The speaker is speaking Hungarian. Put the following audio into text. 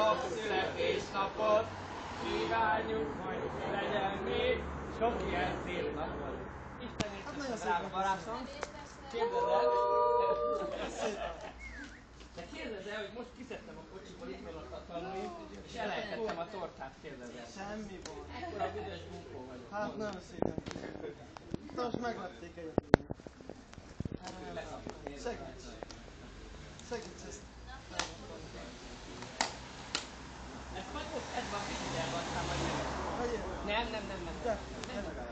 A születésnapot kívánjuk, hogy legyen még sok ilyen szép napot. Isten Hát is nagyon a szépen barátom. Képzeld el, de képzeld el, hogy most kiszedtem a kocsiból, itt van a tanulni, és elejtettem a tortát, képzeld el. Semmi baj. Ekkora büdös bunkó vagyok. Hát nagyon szépen. De most meglepték egyet. Segíts. Segíts ezt. لا لا لا لا